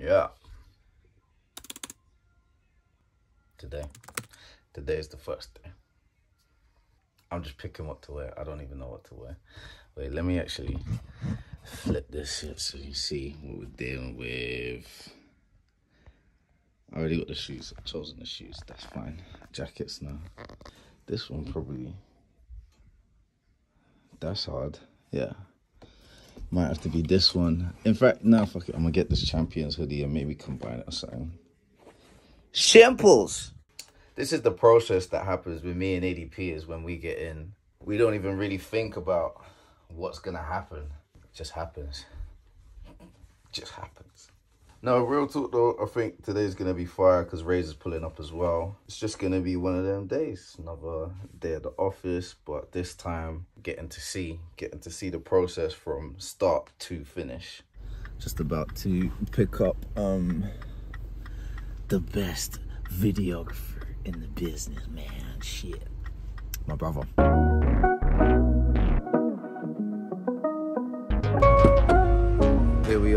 Yeah. Today. Today is the first day. I'm just picking what to wear. I don't even know what to wear. Wait, let me actually flip this shit so you see what we're dealing with. I already got the shoes. I've chosen the shoes. That's fine. Jackets now. This one probably. That's hard. Yeah. Might have to be this one. In fact, no, fuck it. I'm gonna get this Champions hoodie and maybe combine it or something. Shambles! This is the process that happens with me and ADP is when we get in. We don't even really think about what's gonna happen. It just happens. It just happens. No, real talk though, I think today's gonna be fire because Razor's pulling up as well. It's just gonna be one of them days. Another day at the office, but this time getting to see, getting to see the process from start to finish. Just about to pick up um the best videographer in the business, man. Shit. My brother.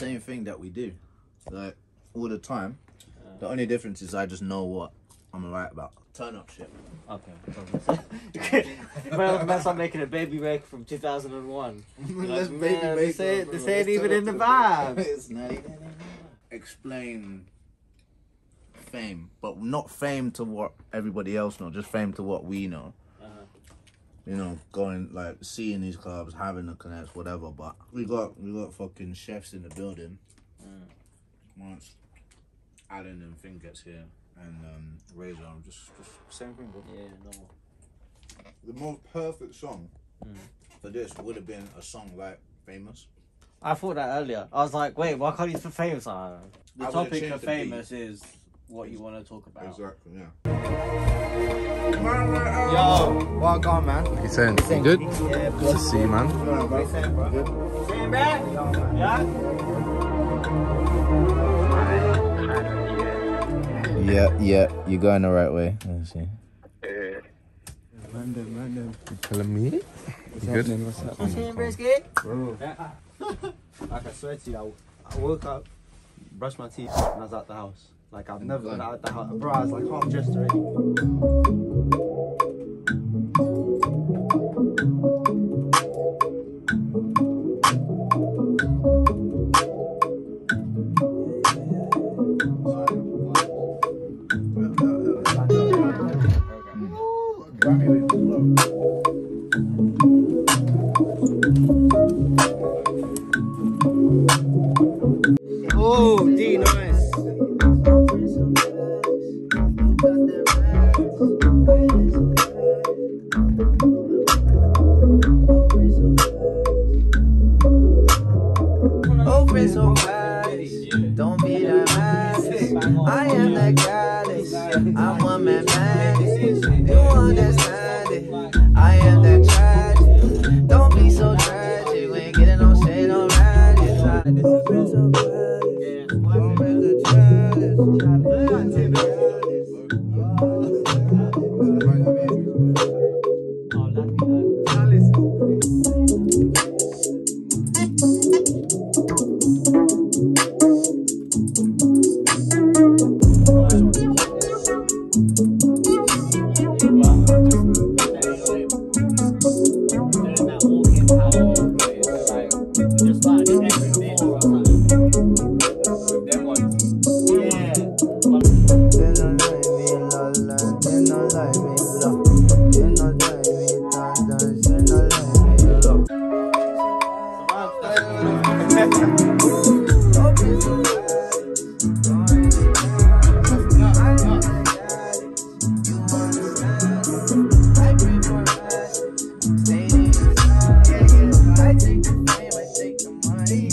same thing that we do, like all the time. The only difference is I just know what I'm right about. Turn up shit. Okay. well, let's start making a baby rake from 2001. Let's Like, baby man, make This one, ain't, bro. this Let's ain't even turn in the up vibe. It's not even in the. Explain fame, but not fame to what everybody else know. Just fame to what we know. You know, going like seeing these clubs, having the connects, whatever. But we got we got fucking chefs in the building. Mm. Once Alan and Finn gets here, and um, Razor, I'm just just same thing. Bro. Yeah, normal. The most perfect song Mm. for this would have been a song like Famous. I thought that earlier. I was like, wait, why can't you for famous? I. The I topic of the beat. famous is what you want to talk about. Exactly, yeah. Yo, well gone, man. You saying you good? Yeah, Good to see you, man. What you saying, bro? Saying back? Yeah. Yeah, yeah, you're going the right way. Let's see. You telling me? You good? What's saying, brisket? Bro. like I swear to you, I, I woke up, brushed my teeth, and I was out the house. Like I've never out the house. Bro, I was like half just already.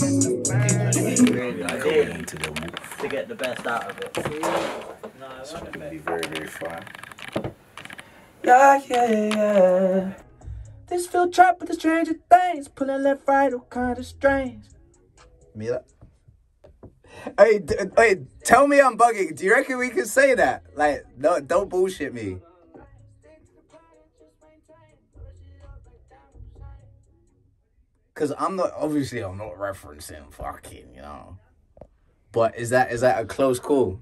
Really, I did into the wolf. to get the best out of it. It's gonna be very, very fun. Yeah, yeah, yeah. This feel trapped with the stranger things. Pulling left, right, all kind of strange. Me that. Hey, d- hey, tell me I'm bugging. Do you reckon we can say that? Like, no, don't bullshit me. Cause I'm not obviously I'm not referencing fucking, you know. But is that is that a close call?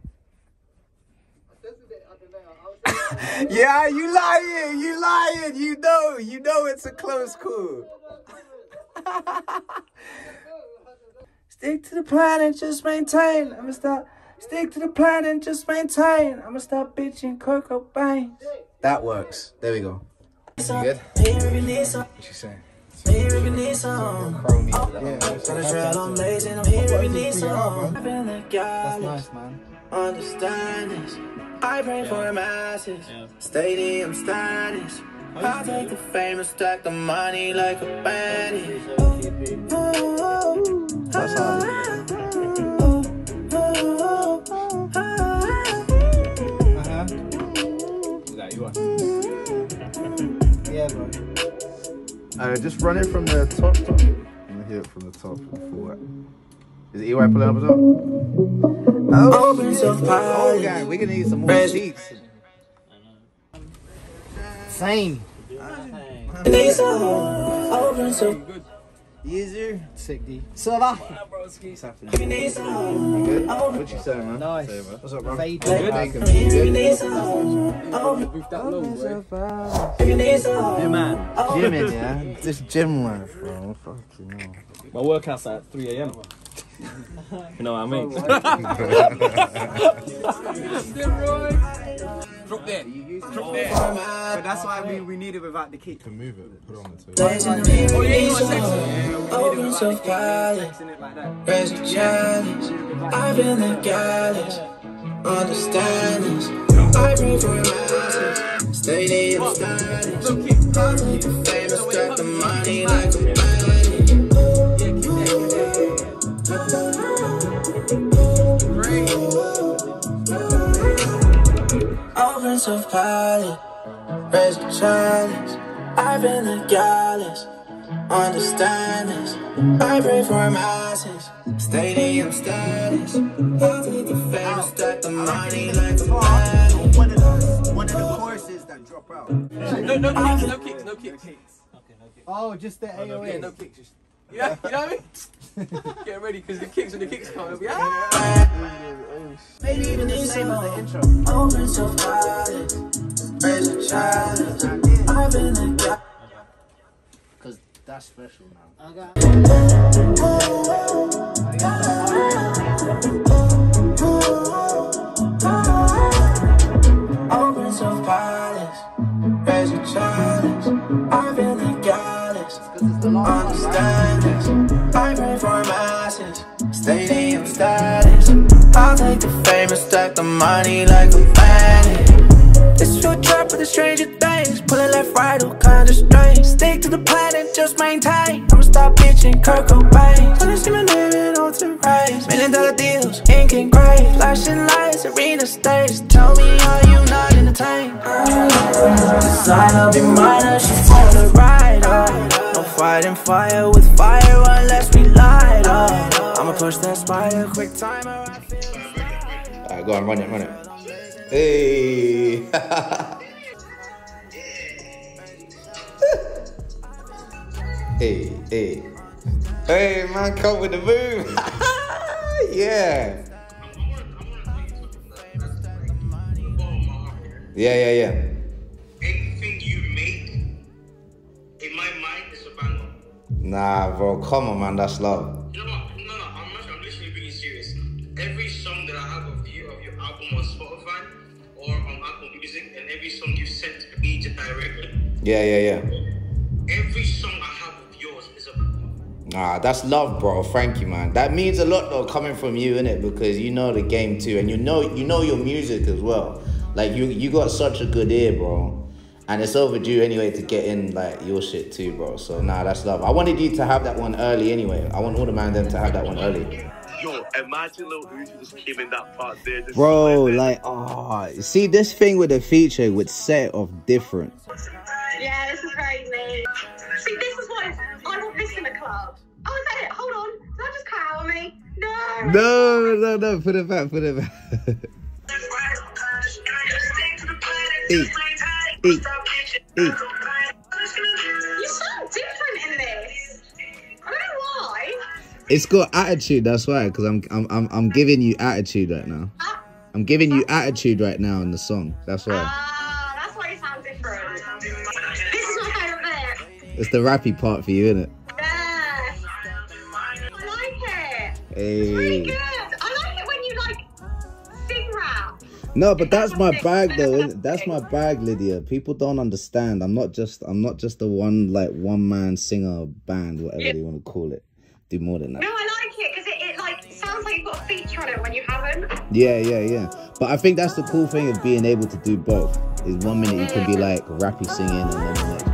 yeah, you lying, you lying, you know, you know it's a close call. Stick to the plan and just maintain. I'ma stop. Stick to the plan and just maintain. I'ma stop bitching Kurt Cobain. That works. There we go. You good? What you saying? That's nice, man. Understand this. I pray for masses. Stadium status. I take the fame and stack the money like a bandit. That's how. Uh, just run it from the top. top. I'm gonna hear it from the top. Forward. Is it EY pulling up as well? Oh, Open so oh, fire. we're gonna need some more seats. Same. These are open so Easier. Sick D. Ça va? these are Good? What you saying, man? Nice. What's up, bro? Fade. Bacon, you good? these are open these are Hey man, Gymming, yeah? This gym life, bro. Fucking hell. My workout's at 3 a.m. you know what I mean? Oh, But that's why we, we need it without the kick. Move it, put it on the table. open so violent. Fixing it like that. Raise a challenge. I've been the goddess. Understand this. I pray for masses. Stadium status. I take the fame and stack the money like a so pilot. Raise a challenge. I've been the goddess. Understand this. I pray for masses. Stadium status. I'll take the fame and stack the money like a bandit. One of the, one of the choruses that drop out. no, no kicks, no kicks, no kicks. Oh, just the AOA. Yeah, no kicks. Just, you know, you know what I mean? Get ready, because the kicks, when the kicks come, it'll be ah! Maybe even the same as the intro. Open so pilot. Challenge. I've been the. Because that's special now. Open money like a bandit. This your trap with the stranger things. Pulling left, right, all kind of strange. Stick to the plan and just maintain. I'ma stop bitching Kurt Cobain. Wanna see my living on to rise. Million dollar deals, ink and gray. Flashing lights, arena stage. Tell me, are you not entertained? Up, be mine, she's on the ride. Uh. No fighting fire with fire unless we light up. I'ma push that spider, quick timer. I feel Alright, go on, run it, run it. Hey! hey, hey. Hey, man, come with the move. yeah. Yeah, yeah, yeah. Anything you make, in my mind, is a banger. Nah, bro, come on, man, that's love. Yeah, yeah, yeah. every song I have of yours is a Nah, that's love, bro. Thank you, man. That means a lot though coming from you, innit? Because you know the game too, and you know you know your music as well. Like you you got such a good ear, bro. And it's overdue anyway to get in like your shit too, bro. So nah, that's love. I wanted you to have that one early anyway. I want all the man them to have that one early. Yo, imagine Lil Uzi just came in that part there. Bro, like, oh, see this thing with the feature would set off different. Yeah, this is crazy. See, this is what I want this in the club. Oh, is that it? Hold on. Did I just cut out on me? No. No, no, no, put it back, put it back. Eat, eat, eat. You sound different in this. I don't know why. It's got attitude, that's why, because I'm, I'm, I'm, I'm giving you attitude right now. Uh, I'm giving you uh, attitude right now in the song. That's why. Uh, It's the rappy part for you, isn't it? Yeah. I like it. Hey. Really good. I like it when you like sing rap. No, but that's my bag though. Isn't it? That's my bag, Lydia. People don't understand. I'm not just I'm not just a one like one man singer band, whatever Yeah. you want to call it. Do more than that. No, I like it because it, it like sounds like you've got a feature on it when you haven't. Yeah, yeah, yeah. But I think that's the cool thing of being able to do both. Is one minute you can be like rappy singing and then the next